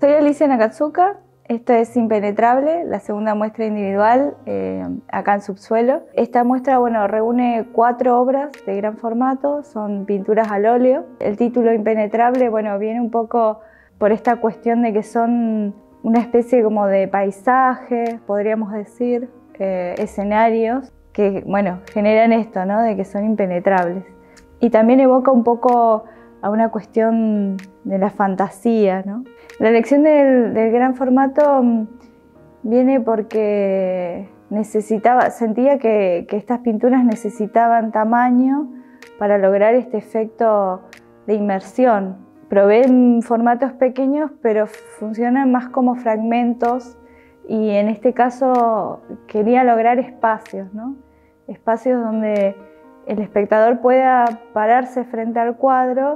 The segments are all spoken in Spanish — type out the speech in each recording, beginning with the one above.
Soy Alicia Nakatsuka, esto es Impenetrable, la segunda muestra individual eh, acá en Subsuelo. Esta muestra bueno, reúne cuatro obras de gran formato, son pinturas al óleo. El título Impenetrable bueno, viene un poco por esta cuestión de que son una especie como de paisajes, podríamos decir, eh, escenarios que bueno, generan esto, ¿no? de que son impenetrables. Y también evoca un poco a una cuestión de la fantasía. ¿no? La elección del, gran formato mm, viene porque necesitaba, sentía que, estas pinturas necesitaban tamaño para lograr este efecto de inmersión. Probé en formatos pequeños, pero funcionan más como fragmentos y en este caso quería lograr espacios, ¿no? espacios donde el espectador pueda pararse frente al cuadro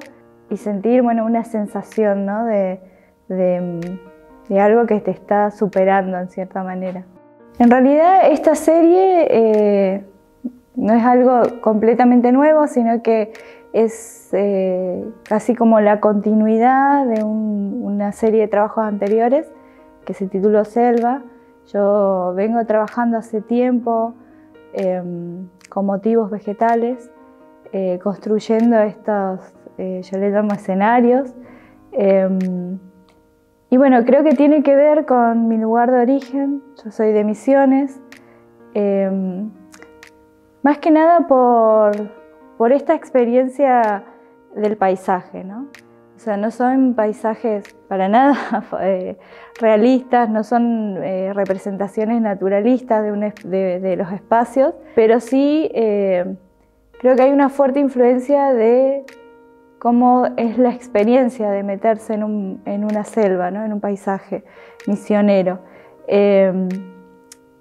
y sentir bueno, una sensación ¿no? de, de, algo que te está superando en cierta manera. En realidad esta serie eh, no es algo completamente nuevo, sino que es eh, casi como la continuidad de una serie de trabajos anteriores que se tituló Selva. Yo vengo trabajando hace tiempo em, con motivos vegetales, eh, construyendo estos, yo le llamo escenarios, em, y bueno, creo que tiene que ver con mi lugar de origen. Yo soy de Misiones. Em, más que nada por, por, esta experiencia del paisaje, ¿no? O sea, no son paisajes para nada eh, realistas, no son eh, representaciones naturalistas de, los espacios, pero sí eh, creo que hay una fuerte influencia de cómo es la experiencia de meterse en, una selva, en un paisaje misionero. Em,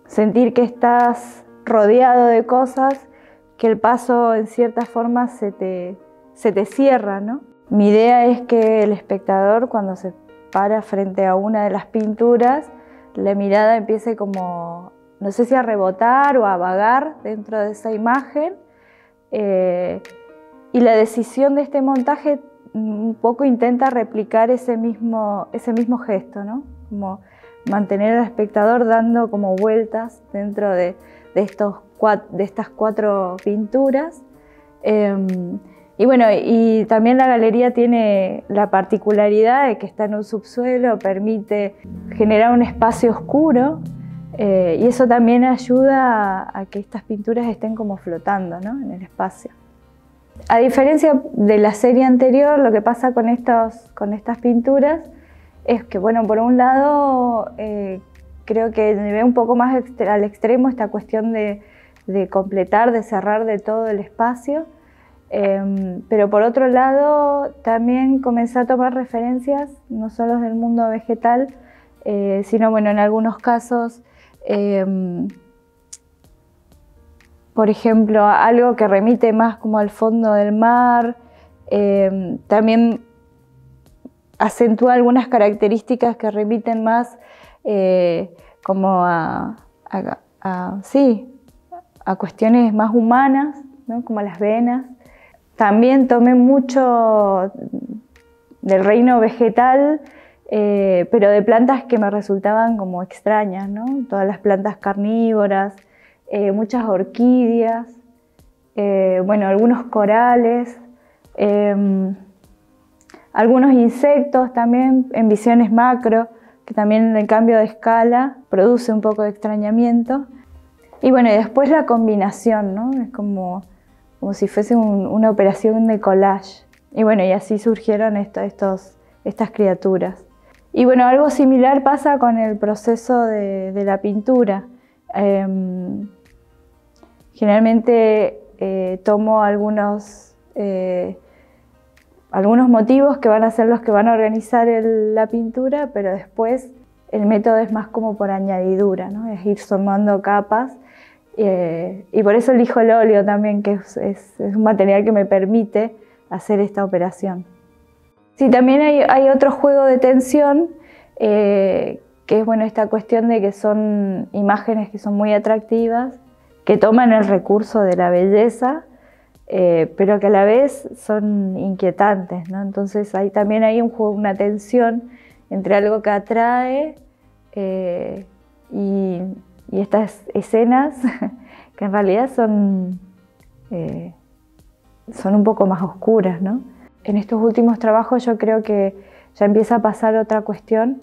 sentir que estás rodeado de cosas, que el paso en cierta forma se te, se te cierra. ¿no? Mi idea es que el espectador cuando se para frente a una de las pinturas, la mirada empiece como, no sé si a rebotar o a vagar dentro de esa imagen. Eh, y la decisión de este montaje un poco intenta replicar ese mismo, ese mismo gesto, ¿no? Como mantener al espectador dando como vueltas dentro de, estos de estas cuatro pinturas. Em, y bueno, y también la galería tiene la particularidad de que está en un subsuelo, permite generar un espacio oscuro eh, y eso también ayuda a, a, que estas pinturas estén como flotando ¿no? en el espacio. A diferencia de la serie anterior, lo que pasa con, con estas pinturas es que, bueno, por un lado, eh, creo que ve un poco más al extremo esta cuestión de, completar, de cerrar de todo el espacio, em, pero por otro lado, también comencé a tomar referencias, no solo del mundo vegetal, eh, sino, bueno, en algunos casos, em, por ejemplo, algo que remite más como al fondo del mar, em, también acentúa algunas características que remiten más eh, como a, sí, a cuestiones más humanas, como las venas. También tomé mucho del reino vegetal, eh, pero de plantas que me resultaban como extrañas, ¿no? todas las plantas carnívoras, eh, muchas orquídeas, eh, bueno, algunos corales, em, algunos insectos también en visiones macro, que también el cambio de escala produce un poco de extrañamiento. Y bueno, después la combinación, ¿no? Es como, como si fuese una operación de collage. Y bueno, y así surgieron estos, estas criaturas. Y bueno, algo similar pasa con el proceso de, la pintura. Em, Generalmente eh, tomo algunos, eh, algunos motivos que van a ser los que van a organizar la pintura, pero después el método es más como por añadidura, ¿no? es ir sumando capas. Eh, y por eso elijo el óleo también, que es, un material que me permite hacer esta operación. Sí, también hay, hay otro juego de tensión, que es bueno, esta cuestión de que son imágenes que son muy atractivas que toman el recurso de la belleza, eh, pero que a la vez son inquietantes. ¿no? Entonces ahí también hay una tensión entre algo que atrae eh, y, estas escenas que en realidad son, eh, son un poco más oscuras. ¿no? En estos últimos trabajos yo creo que ya empieza a pasar otra cuestión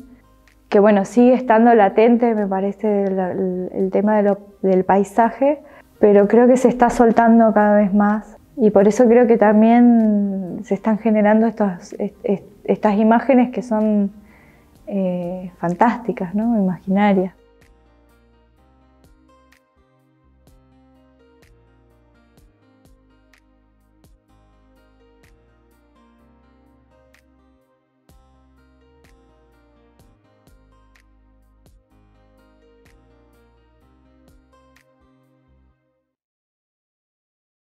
que bueno, sigue estando latente, me parece, el, tema del paisaje, pero creo que se está soltando cada vez más y por eso creo que también se están generando estas imágenes que son eh, fantásticas, ¿no? imaginarias.